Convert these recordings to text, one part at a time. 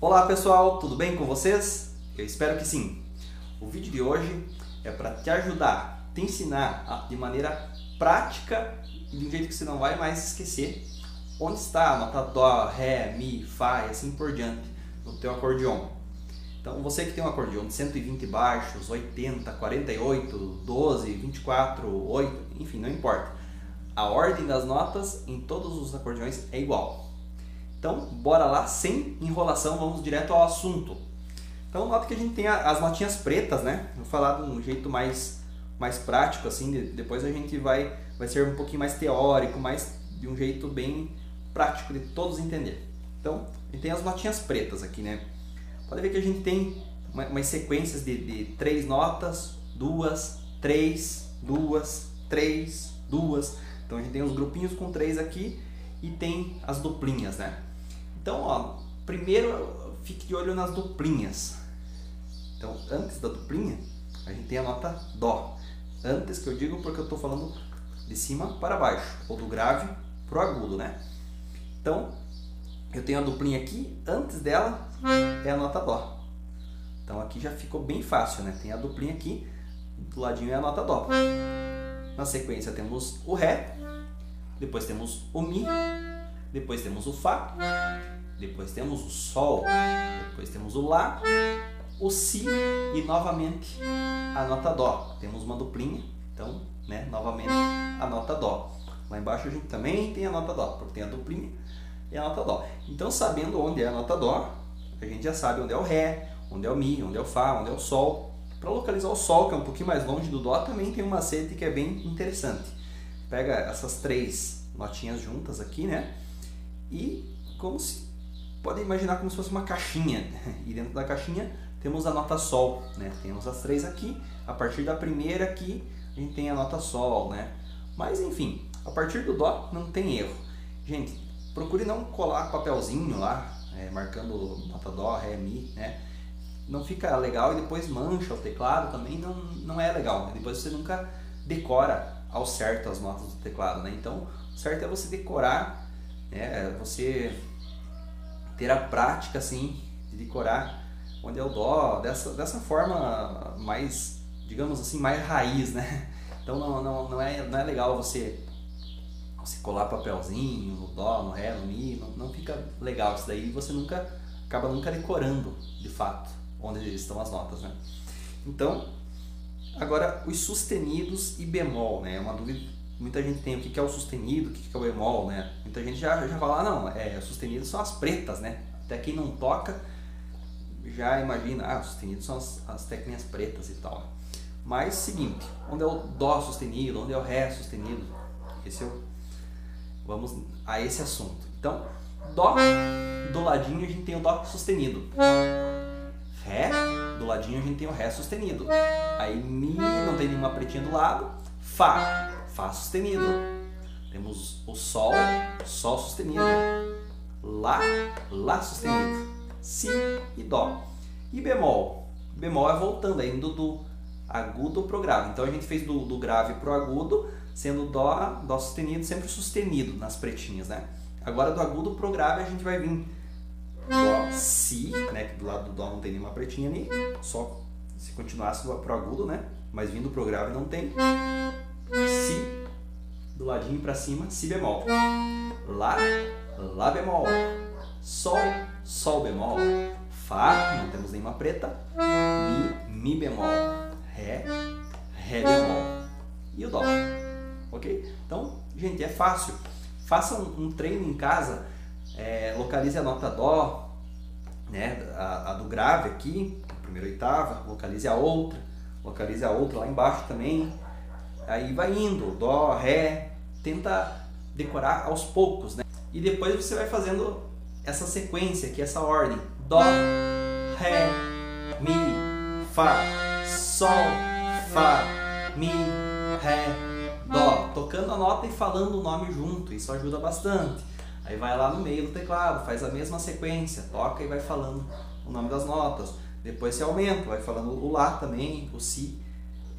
Olá pessoal, tudo bem com vocês? Eu espero que sim. O vídeo de hoje é para te ajudar, te ensinar de maneira prática e de um jeito que você não vai mais esquecer onde está a nota Dó, Ré, Mi, Fá e assim por diante no teu acordeon. Então você que tem um acordeon de 120 baixos, 80, 48, 12, 24, 8, enfim, não importa. A ordem das notas em todos os acordeões é igual. Então, bora lá, sem enrolação, vamos direto ao assunto. Então, nota que a gente tem as notinhas pretas, né? Vou falar de um jeito mais, mais prático, assim, depois a gente vai, vai ser um pouquinho mais teórico, mais de um jeito bem prático de todos entender. Então, a gente tem as notinhas pretas aqui, né? Pode ver que a gente tem uma, umas sequências de, de três notas, duas, três, duas, três, duas. Então, a gente tem os grupinhos com três aqui e tem as duplinhas, né? Então, ó, primeiro fique de olho nas duplinhas. Então, antes da duplinha, a gente tem a nota Dó. Antes que eu digo porque eu estou falando de cima para baixo, ou do grave para o agudo, né? Então, eu tenho a duplinha aqui, antes dela é a nota Dó. Então aqui já ficou bem fácil, né? Tem a duplinha aqui, do ladinho é a nota Dó. Na sequência temos o Ré, depois temos o Mi, depois temos o Fá, depois temos o Sol, depois temos o Lá, o Si e novamente a nota Dó. Temos uma duplinha, então, né, novamente a nota Dó. Lá embaixo a gente também tem a nota Dó, porque tem a duplinha e a nota Dó. Então, sabendo onde é a nota Dó, a gente já sabe onde é o Ré, onde é o Mi, onde é o Fá, onde é o Sol. Para localizar o Sol, que é um pouquinho mais longe do Dó, também tem um macete que é bem interessante. Pega essas três notinhas juntas aqui, né? E como se podem imaginar como se fosse uma caixinha. E dentro da caixinha temos a nota Sol, né? Temos as três aqui. A partir da primeira aqui a gente tem a nota Sol, né? Mas enfim, a partir do Dó não tem erro. Gente, procure não colar papelzinho lá, é, marcando nota Dó, Ré, Mi, né? Não fica legal e depois mancha o teclado também, não, não é legal. Né? Depois você nunca decora ao certo as notas do teclado, né? Então, o certo é você decorar né? Você ter a prática assim de decorar onde é o dó dessa, dessa forma mais, digamos assim, mais raiz, né? Então não, não, não, é, não é legal você, você colar papelzinho no dó, no ré, no mi, não, não fica legal isso daí você nunca acaba nunca decorando de fato onde estão as notas, né? Então, agora os sustenidos e bemol, né? É uma dúvida muita gente tem o que é o sustenido, o que é o bemol, né? Muita gente já, já fala, ah, não, é, sustenido são as pretas, né? Até quem não toca já imagina, ah, sustenido são as, as teclinhas pretas e tal. Mas, seguinte, onde é o Dó sustenido, onde é o Ré sustenido? Esse é o, vamos a esse assunto. Então, Dó, do ladinho a gente tem o Dó sustenido. Ré, do ladinho a gente tem o Ré sustenido. Aí Mi, não tem nenhuma pretinha do lado. Fá, Fá sustenido. Temos o Sol, Sol sustenido. Lá, Lá sustenido. Si e Dó. E bemol? Bemol é voltando, é indo do agudo para o grave. Então a gente fez do, do grave para o agudo, sendo Dó, Dó sustenido, sempre sustenido nas pretinhas, né? Agora do agudo para o grave a gente vai vir Dó, Si, né? Que do lado do Dó não tem nenhuma pretinha ali, só se continuasse para o agudo, né? Mas vindo para o grave não tem. Si, do ladinho para cima, Si bemol. Lá, Lá bemol. Sol, Sol bemol. Fá, não temos nenhuma preta. Mi, Mi bemol. Ré, Ré bemol. E o Dó. Ok? Então, gente, é fácil. Faça um, um treino em casa. É, localize a nota Dó, né, a, a do grave aqui, primeira oitava. Localize a outra. Localize a outra lá embaixo também Aí vai indo, dó, ré, tenta decorar aos poucos, né? E depois você vai fazendo essa sequência aqui, essa ordem. Dó, ré, mi, fá, sol, fá, mi, ré, dó. Tocando a nota e falando o nome junto, isso ajuda bastante. Aí vai lá no meio do teclado, faz a mesma sequência, toca e vai falando o nome das notas. Depois você aumenta, vai falando o lá também, o si,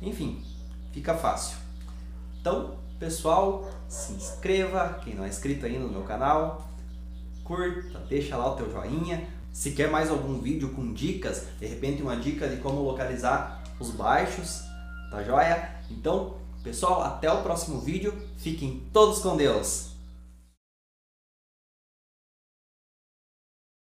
enfim, fica fácil. Então, pessoal, se inscreva, quem não é inscrito ainda no meu canal, curta, deixa lá o teu joinha, Se quer mais algum vídeo com dicas, de repente uma dica de como localizar os baixos, tá joia? Então, pessoal, até o próximo vídeo. Fiquem todos com Deus.